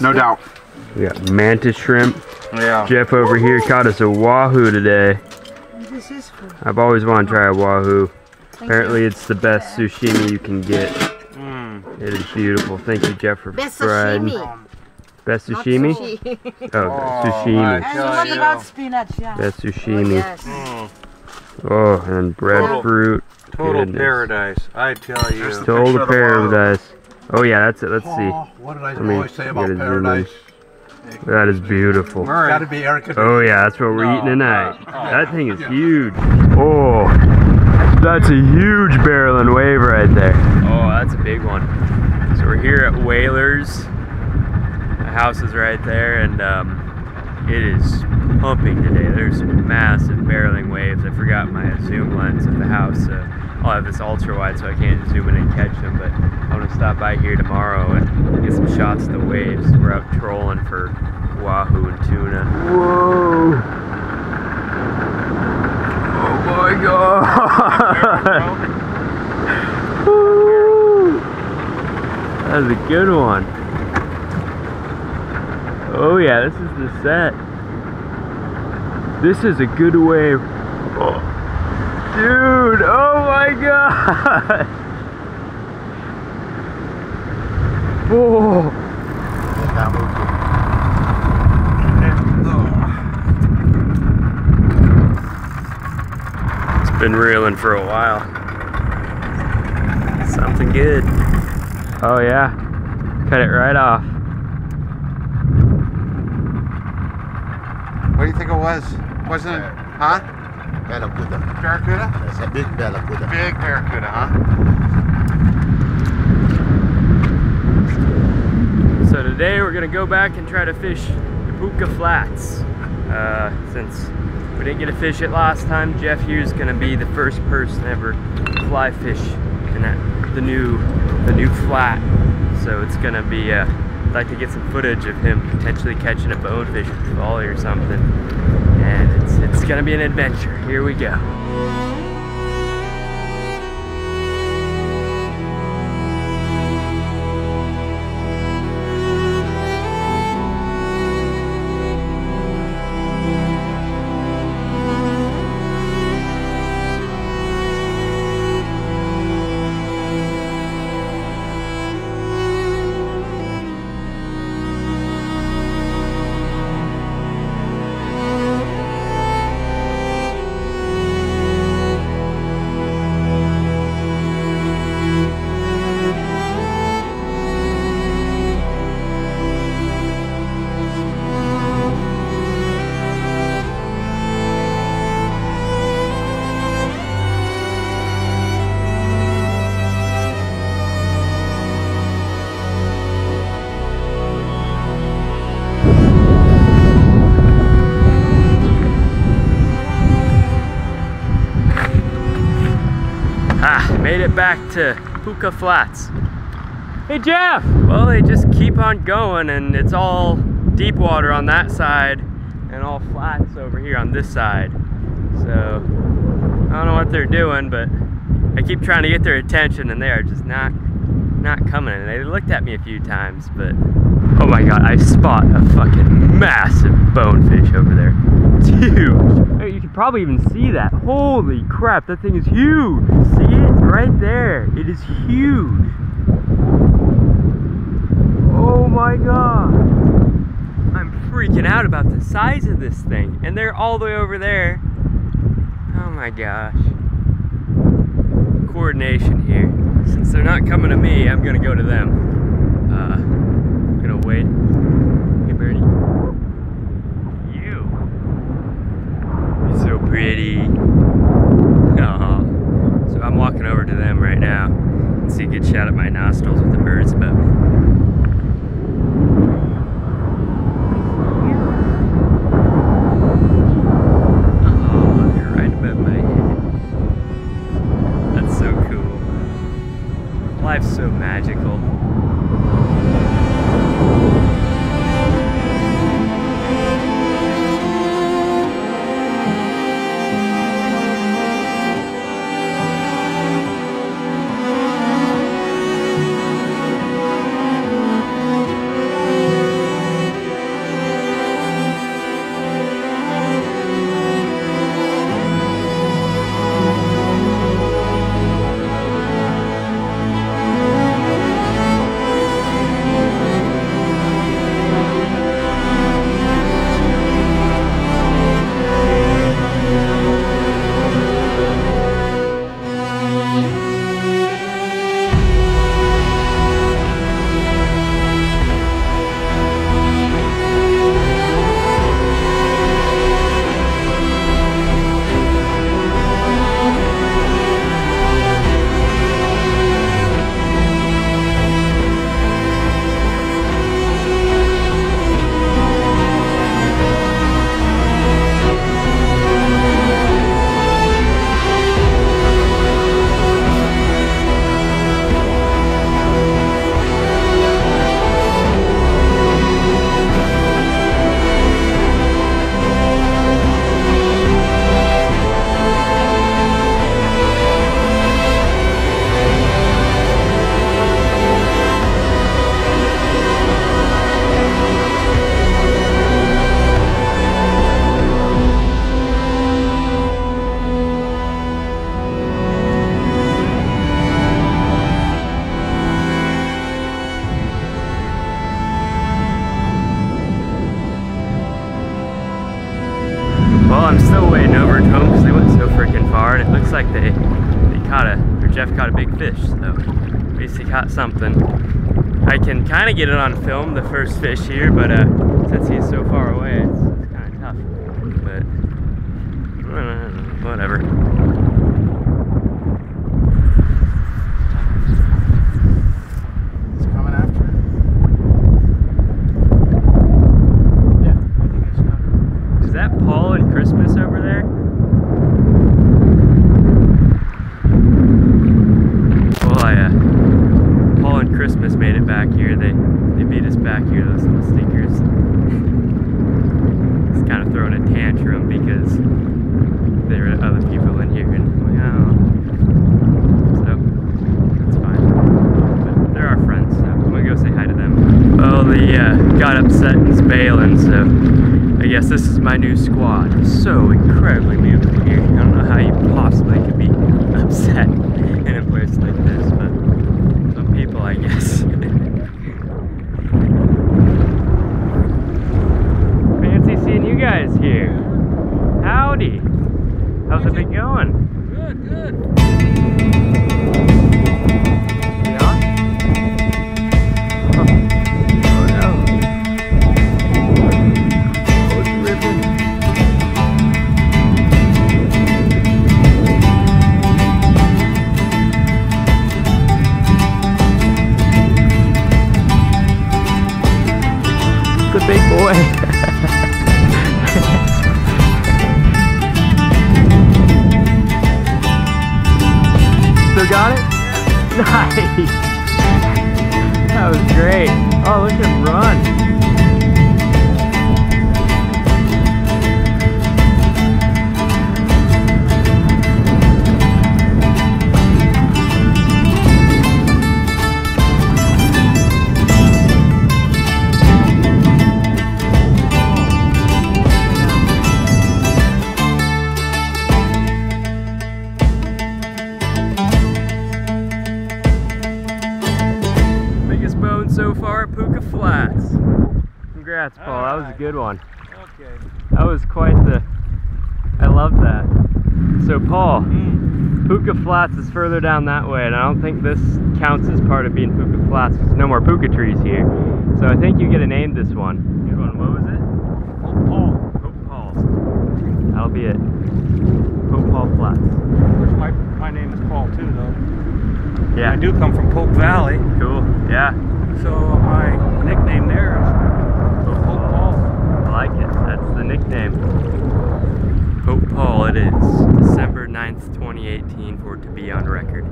No doubt. We got mantis shrimp. Yeah. Jeff over here caught us a wahoo today. This is food. I've always wanted to try a wahoo. Thank Apparently it's the best sushimi you can get. Mm. It is beautiful. Thank you, Jeff, for Best fried. sashimi. Best not sushi. Oh, Oh, sushimi. my And what about spinach? Yeah. Best Oh, yes. Mm. Oh, and breadfruit. Total Goodness. paradise, I tell you. Total Picture the paradise. Oh yeah, that's it. Let's see. Oh, what did I I mean, always say about gotta paradise? That is beautiful. Murray. Gotta be air. Oh yeah, that's what we're No, eating tonight. uh, oh. That thing is huge. Oh, that's a huge barrel and wave right there. Oh, that's a big one. So we're here at Whalers. The house is right there, and um, it is pumping today. There's massive barreling waves. I forgot my zoom lens at the house. So I'll have this ultra wide, so I can't zoom in and catch them. But I'm gonna stop by here tomorrow and get some shots of the waves. We're out trolling for wahoo and tuna. Whoa! Oh my god! Woo! That was a good one. Oh yeah, this is the set. This is a good wave. Oh. Dude, oh my god! Oh! It's been reeling for a while. Something good. Oh yeah. Cut it right off. What do you think it was? Wasn't it? Huh? Barracuda. Barracuda? That's a big barracuda. Big barracuda, huh? So today we're gonna go back and try to fish the Puka Flats. Uh, since we didn't get to fish it last time, Jeff here's gonna be the first person ever to fly fish in that the new the new flat. So it's gonna be uh, I'd like to get some footage of him potentially catching a bonefish with Folly or something. And it's it's gonna be an adventure. Here we go. Back to Puka Flats. Hey Jeff! Well, they just keep on going and it's all deep water on that side and all flats over here on this side. So, I don't know what they're doing, but I keep trying to get their attention and they are just not, not coming. And they looked at me a few times, but oh my god, I spot a fucking massive bonefish over there. It's huge. You can probably even see that. Holy crap, that thing is huge. See it? Right there. It is huge. Oh my god. I'm freaking out about the size of this thing. And they're all the way over there. Oh my gosh. Coordination here. Since they're not coming to me, I'm gonna go to them. Uh, I'm gonna wait. Hey birdie. You. You're so pretty. Aw. So I'm walking over to them right now and see a good shot at my nostrils with the birds above me. Jeff caught a big fish. So at least he caught something. I can kind of get it on film the first fish here, but uh, since he's so far away, it's, it's kind of tough. But whatever. It's coming after it. Yeah, I think it's not. Is that Paul and Christmas over there? Well, I, uh, Paul and Christmas made it back here. They they beat us back here, those little stinkers. Throwing a tantrum because there are other people in here and well, so that's fine. But they're our friends, so I'm gonna go say hi to them. Well, they uh, got upset and is bailing, so I guess this is my new squad. So incredibly beautiful here. I don't know how you possibly could be upset in a place like this, but some people, I guess. Fancy seeing you guys here. Howdy. How's it been going? Good, good. Yeah? Oh Nice. That was great. Oh, look at him run. Congrats, Paul. That was a good one. Okay. That was quite the. I love that. So, Paul, hmm. Puka Flats is further down that way, and I don't think this counts as part of being Puka Flats because no more puka trees here. So, I think you get to name this one. Good one. What was it? Paul, Pope Paul. That'll be it. Pope Paul Flats. which my, my name is Paul too, though. Yeah. I do come from Pope Valley, Cool. Yeah. so my nickname there is Pope Paul. I like it. That's the nickname. Pope Paul it is. December 9th, 2018 for it to be on record.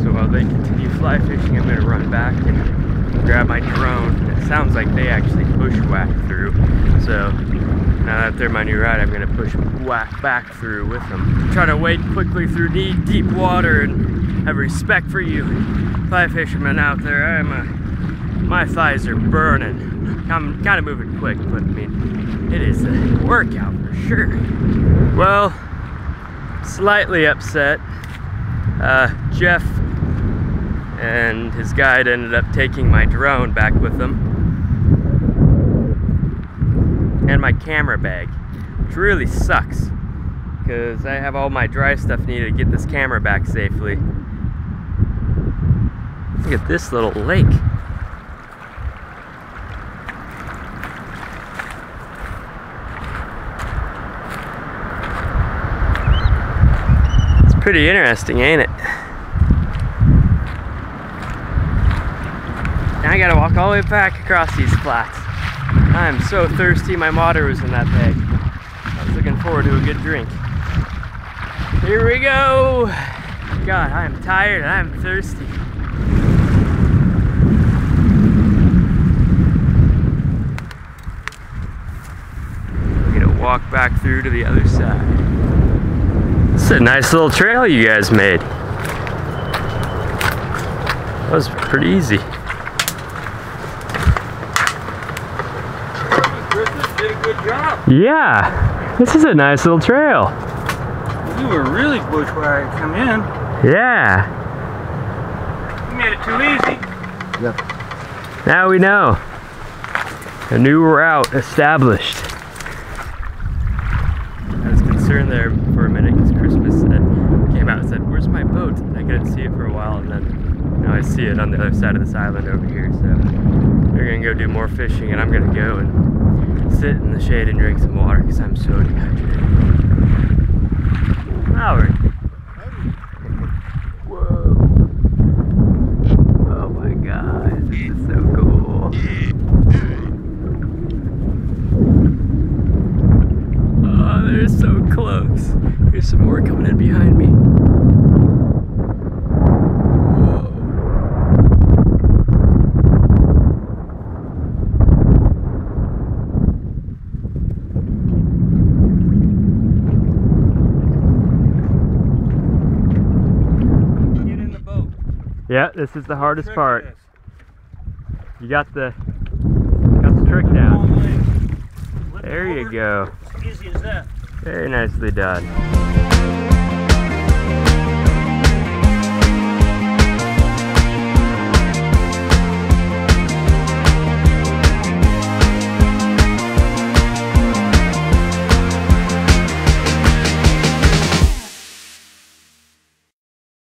So while they continue fly fishing, I'm gonna run back and grab my drone. It sounds like they actually bushwhack through. So now that they're my new ride, I'm gonna push whack back through with them. Try to wade quickly through deep, deep water and have respect for you fly fishermen out there. I'm a my thighs are burning. I'm kind of moving quick, but I mean, it is a workout for sure. Well, slightly upset. Uh, Jeff and his guide ended up taking my drone back with them and my camera bag, which really sucks because I have all my dry stuff needed to get this camera back safely. Look at this little lake. It's pretty interesting, ain't it? Now I gotta walk all the way back across these flats. I'm so thirsty, my water was in that bag. I was looking forward to a good drink. Here we go! God, I am tired I'm thirsty. We're gonna walk back through to the other side. This is a nice little trail you guys made. That was pretty easy. Christmas did a good job. Yeah, this is a nice little trail. You were really bush where I come in. Yeah, You made it too easy. Yep. now we know. A new route established. I was concerned there for a minute because Christmas said boat. I couldn't see it for a while, and then now I see it on the other side of this island over here. So we're gonna go do more fishing, and I'm gonna go and sit in the shade and drink some water because I'm so dehydrated. Howard. Whoa. Oh my god, this is so cool. Oh, they're so close. Here's some more coming in behind me. Yeah, this is the hardest Trick part. is. You got the got the trick down. Long leg. Flip There you go. Easy as that. Very nicely done.